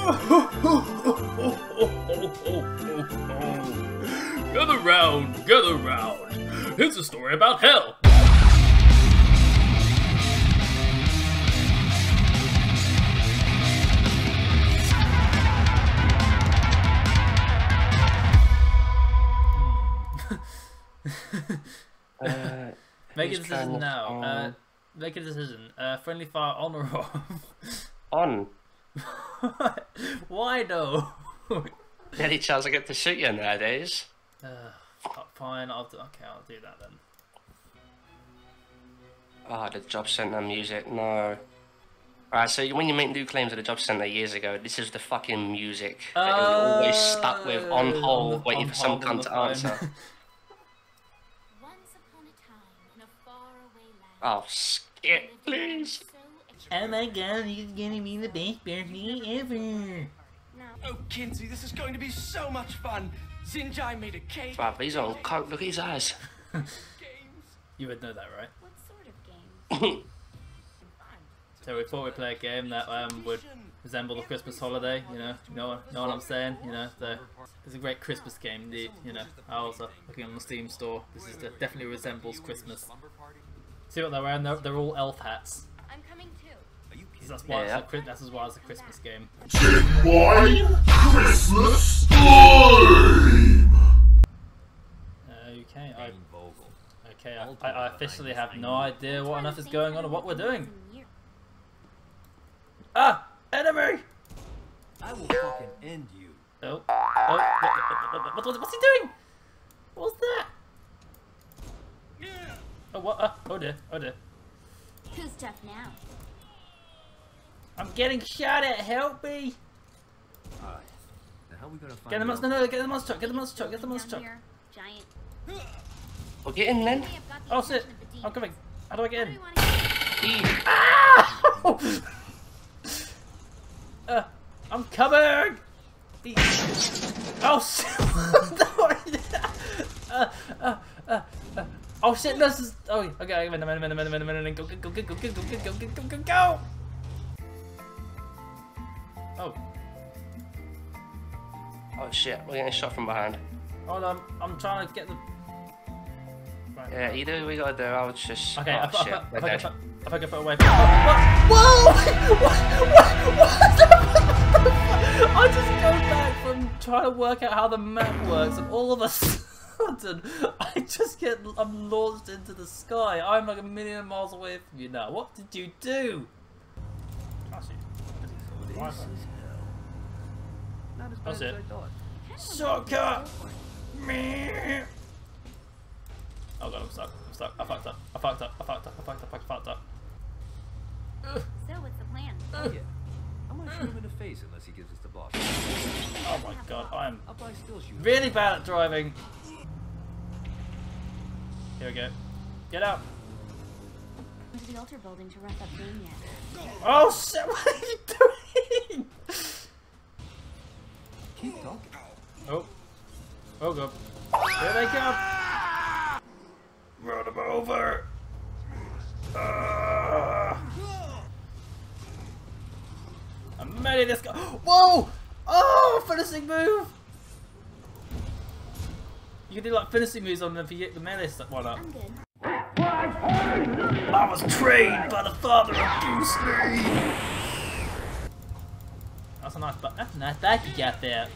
Gather round, gather round. It's a story about hell. Uh, Make a decision now. Uh, make a decision. Uh, friendly fire on or off? on. Why no? Any chance I get to shoot you nowadays. uh, fine, I'll do, okay, I'll do that then. Ah, the job centre music. No. Alright, so when you make new claims at the job centre years ago, this is the fucking music that you're always stuck with on Uh, hold, the- waiting on for some hold on cunt the to answer. phone. Once upon a time, in a faraway land. Oh, skip, please. Oh my god, you're gonna be the best birthday ever. Oh, Kinzie, this is going to be so much fun. Zinyak made a cake. Bruv, he's on coke, look at his eyes. Games. You would know that, right? What sort of game? So we thought we'd play a game that um, would resemble the Christmas holiday, you know, you know, know what I'm saying, you know, the, it's a great Christmas game, the, you know, I was uh, looking on the Steam store, this is the, definitely resembles Christmas. See what they're wearing, they're, they're all elf hats, I'm coming too. That's why, Yeah. it's a, that's why it's a Christmas game. Genuine Christmas time! Okay, I, okay, I, I officially have no idea what on earth is going on or what we're doing. Ah! Enemy! I will fucking end you. Oh, oh, what, what, what, what's he doing? What's that? Oh, what? Uh, oh dear, oh dear. Who's tough now? I'm getting shot at, help me! Alright. Now how are we gonna find Get the monster, no, no, get the monster truck, get the monster truck, get the Down monster truck. here, giant. Well, get in then. Hey, I've got the Oh shit, attention of the I'm demons. coming. How do I get What do in? you wanna hear? Eve. uh, I'm coming! The- Oh shit! uh, uh, uh, uh, oh shit, no, this is. Oh, okay, a minute, a minute, a minute, a minute, a minute, go, go, go, go, go, go, go, go, go, go, go, go! Oh, Oh shit, we're getting shot from behind. hold on, I'm trying to get the. Right. Yeah, what we gotta do, I'll just... Okay, oh I, I, shit, I, I, I, dead. I, I put away. Whoa! Whoa! What, what, what? I just go back from trying to work out how the map works, and all of a sudden, I just get I'm launched into the sky. I'm like a million miles away from you now. What did you do? Actually, This is hell. Not as bad That's as it. I thought. Shortcut! Meh. Oh god, I'm stuck. I'm stuck. I fucked up. I fucked up. I fucked up. I fucked up. I fucked up. Ugh. So, what's the plan? Oh yeah. I'm gonna shoot him in the face unless he gives us the boss. Oh my god, I'm I'll buy still shoot. really bad at driving. Here we go. Get out. To the altar building to wrap up game yet. Oh shit, Oh god. Here they come. Run them over. Ah. I'm ready this guy. Whoa! Oh, finishing move! You can do like finishing moves on the, the melee stuff. Why not? I'm good. I was trained by the father of Bruce Lee. That's a nice, bu- that's a nice bike you got there.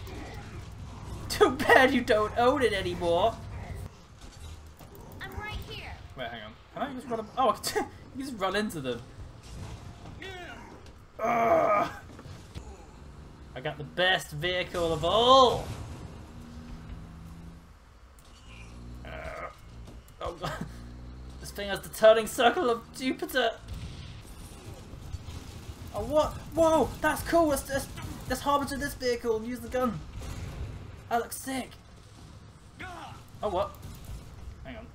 Too bad you don't own it anymore. I'm right here. Wait, hang on. Can I just run? Up? Oh, you just run into them. Ugh. I got the best vehicle of all. Uh, oh god. This thing has the turning circle of Jupiter. Oh what? Whoa, that's cool. Let's let's, let's harbinger this vehicle and use the gun. That looks sick. Oh what? Hang on.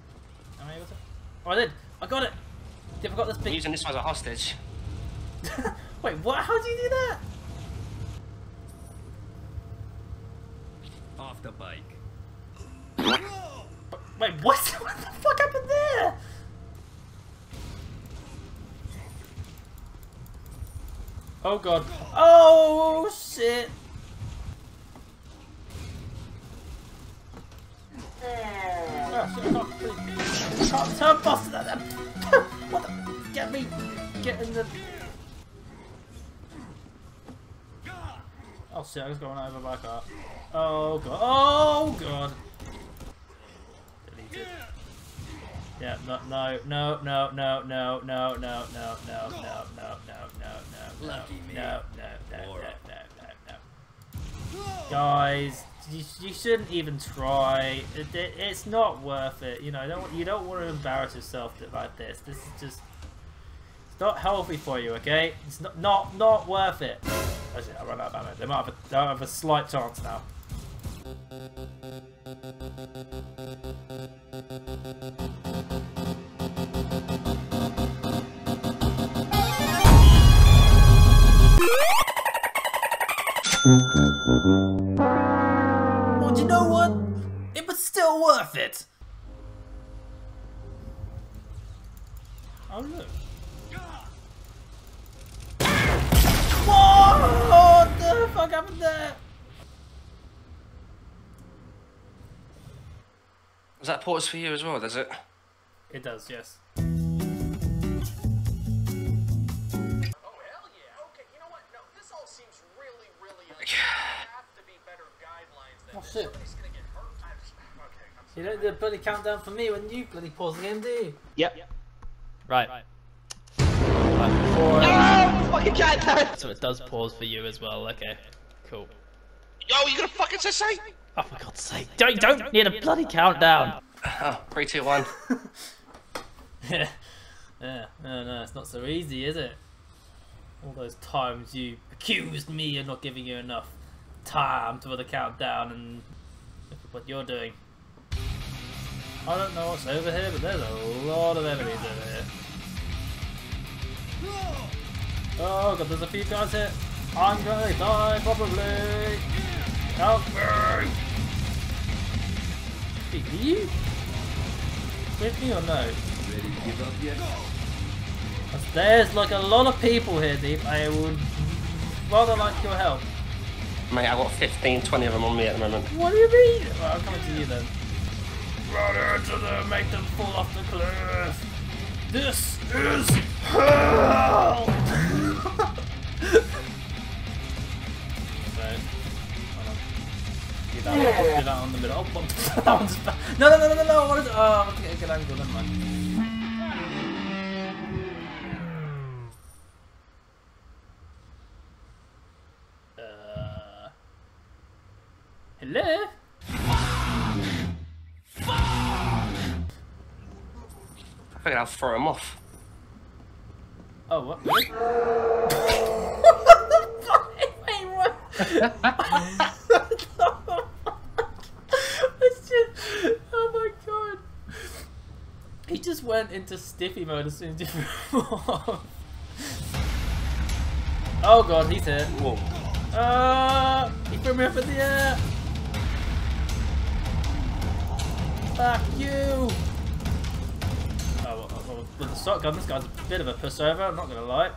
Am I able to? Oh, I did. I got it. Did I got this I'm using this one as a hostage. Wait, what? How do you do that? Off the bike. Wait, what? What the fuck happened there? Oh god. Oh shit. Oh, can't can't turn boss that. that- What the? Get me. Get in the. Oh shit, I was going over my car. Oh god. Oh god. Delete it. Yeah, no, no, no, no, no, no, no, no, no, no, no, no, no, no, no, no, Lucky me. no, no, no, no, Laura. no, no, no. Guys, you, you shouldn't even try. It, it, it's not worth it. You know, don't you don't want to embarrass yourself like this. This is just it's not healthy for you. Okay, it's not not not worth it. I run out of ammo. They might have a, they might have a slight chance now. Well, do you know what? It was still worth it. Oh look. Whoa! What the fuck happened there? Was that ports for you as well, does it? It does, yes. Oh hell yeah! Okay, you know what? No, this all seems really, really. Un- there have to be better guidelines than Oh, this. shit. Somebody's gonna get hurt. I'm s- Oh, okay, I'm You don't do a bloody countdown for me when you bloody pause the game, do you? Yep. Right. Right, before- Oh, ah, fucking countdown! So it does pause for you as well, okay. Cool. Yo, you gonna fucking say say? Oh for God's sake. Don't, you don't need a bloody countdown! Oh, three, two, one. yeah. Yeah, no, no, it's not so easy, is it? All those times you accused me of not giving you enough time for the countdown and look at what you're doing. I don't know what's over here, but there's a lot of enemies over here. Oh god, there's a few guys here. I'm gonna die probably. Help me! Hey, are you with me or no? Ready to give up yet? There's like a lot of people here, Deep. I would rather like your help. Mate, I've got 15, 20 of them on me at the moment. What do you mean? Well, I'm coming to you then. Run into them, make them fall off the cliff. This is hell. so. Do that, one- do that on the middle. Oh, one- that one's ba- no, no, no, no, no, no. What is? Oh, I want to get a good angle. Never mind. Hello? I figured I'll throw him off. Oh, what? Really? Wait, what? It's just, oh my god. He just went into stiffy mode as soon as he threw off. Oh god, he's here. Whoa. Uh, he threw me up in the air. Fuck you. Oh, well, well, with the shotgun, this guy's a bit of a pushover, I'm not gonna lie.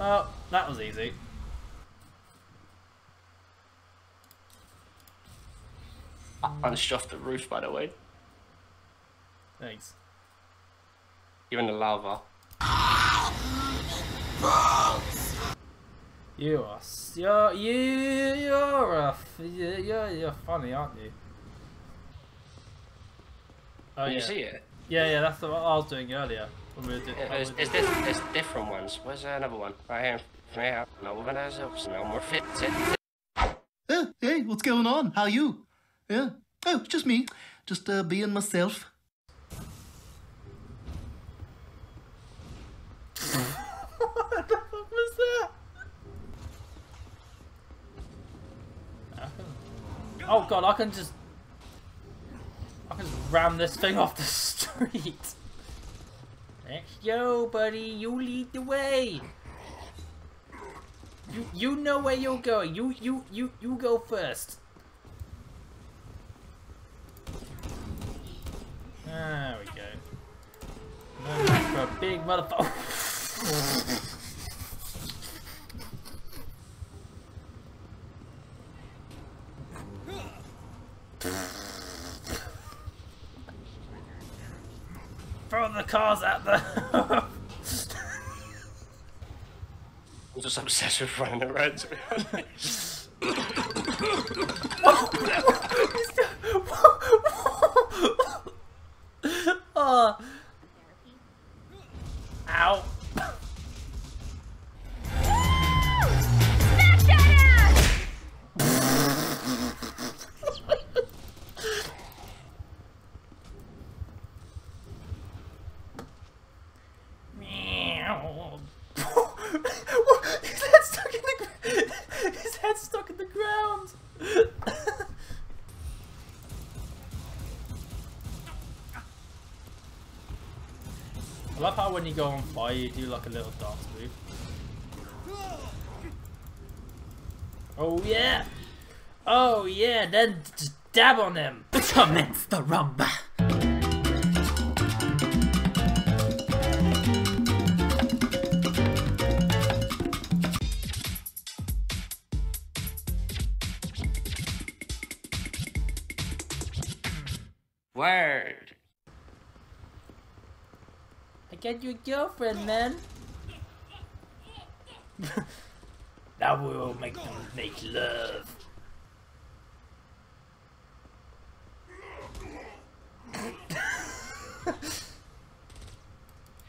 Oh, that was easy. I punched you off the roof, by the way. Thanks. You're in the lava. You are, s- you're, you, you're a, f- you- you're, you're funny, aren't you? Oh Can yeah. you see it? Yeah, yeah, that's what I was doing earlier. When we were do- Yeah, when there's, we there's, did- there's different ones. Where's another one? Right here. Yeah, no one has ups, no more fit. Uh, hey, what's going on? How you? Yeah. Oh, just me. Just uh, being myself. what the fuck was that? Oh god, I can just... Ram this thing off the street. Go, buddy. You lead the way. You you know where you're going. You you you you go first. There we go. Need for a big motherfucker. Throw the cars at the. I'm just obsessed with running around. To be honest. you go on fire you do like a little dance move. Oh yeah! Oh yeah, then just dab on them! Commence the rumba! I got you a girlfriend, man. now we will make them make love.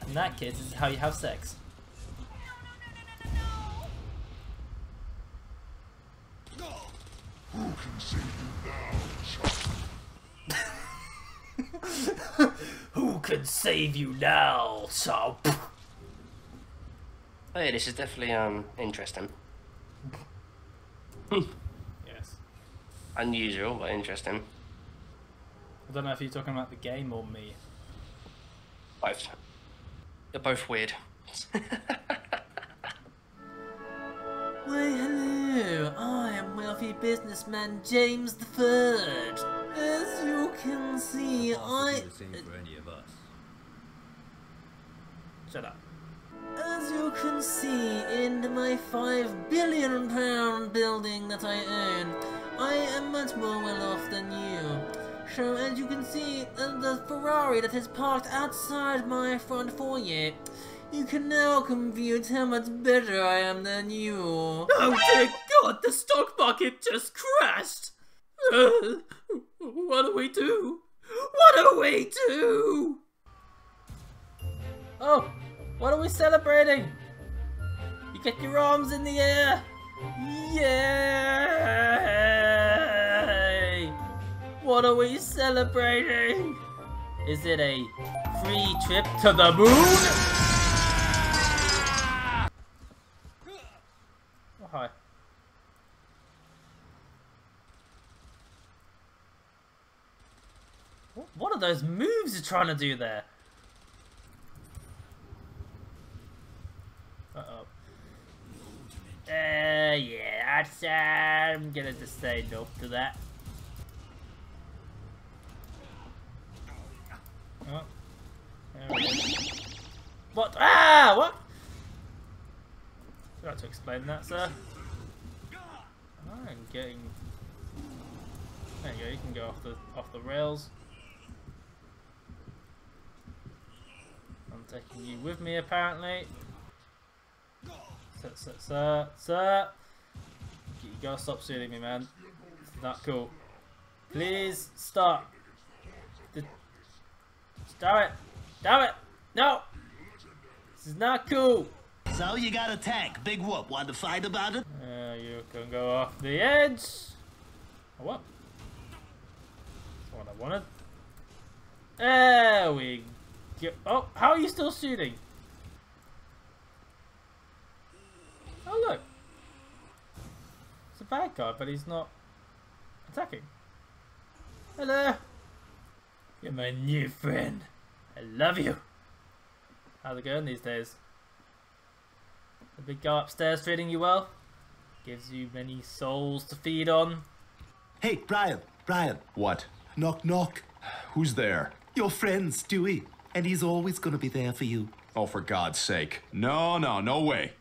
In that case, this is how you have sex. Who can save you now, so Oh yeah, this is definitely um interesting. Yes. Unusual, but interesting. I don't know if you're talking about the game or me. Both. They're both weird. Why, hello. I am wealthy businessman James the Third. As you can see, I. the same for any of us. Shut up. As you can see in my five billion pound building that I own, I am much more well off than you. So as you can see, uh, the Ferrari that is parked outside my front foyer, you can now compute how much better I am than you. Oh dear God, the stock market just crashed. Uh, what do we do? What do we do? Oh, what are we celebrating? You get your arms in the air. Yay! What are we celebrating? Is it a free trip to the moon? Oh, What are those moves you're trying to do there? Uh oh. Uh, I'd say I'm gonna just say no to that. Oh. What? Ah! What? Like to explain that, sir? I'm getting. There you go. You can go off the off the rails. I'm taking you with me, apparently. Sir, sir, sir, sir. You gotta stop shooting me, man. It's not cool. Please stop. The- Stop it. Stop it. No. This is not cool. So you got a tank. Big whoop. Want to fight about it? Uh, you can go off the edge. Oh, what? That's what I wanted. There we go. Oh, how are you still shooting? Oh, look. It's a bad guy, but he's not attacking. Hello. You're my new friend. I love you. How's it going these days? The big guy upstairs treating you well? Gives you many souls to feed on? Hey, Brian. Brian. What? Knock, knock. Who's there? Your friend, Stewie. And he's always gonna be there for you. Oh, for God's sake. No, no, no way.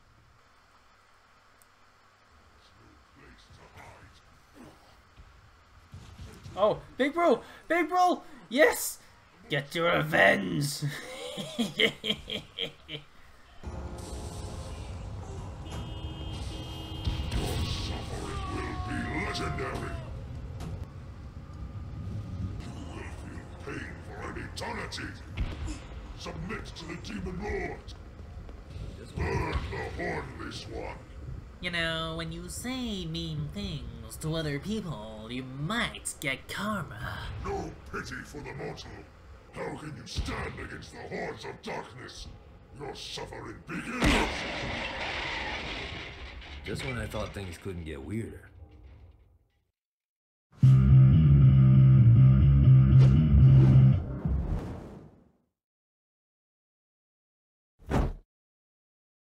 Oh, Big Bro! Big Bro! Yes! Get your revenge! be legendary. You will feel pain for an eternity. Submit to the Demon Lord. Burn the Hornless One. You know, when you say mean things to other people, you might get karma. No pity for the mortal. How can you stand against the hordes of darkness? Your suffering begins. Just when I thought things couldn't get weirder.